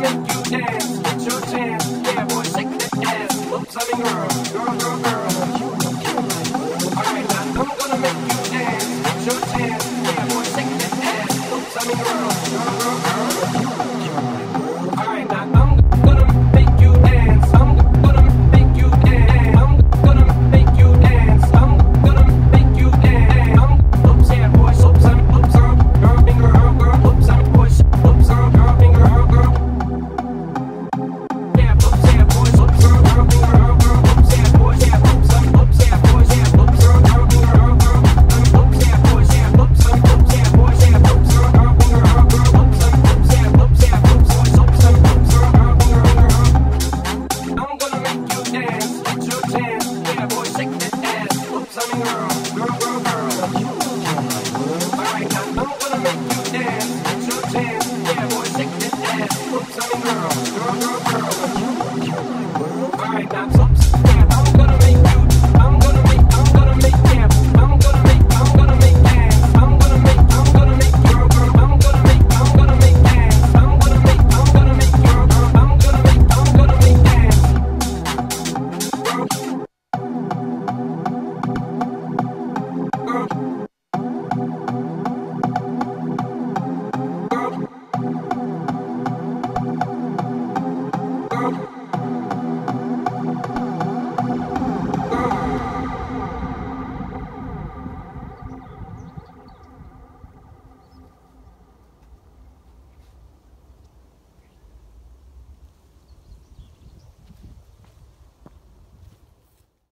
Make you dance, it's your chance. Yeah, boy, shake that ass. Oops, I mean girl, girl, girl, girl. どんな顔? world.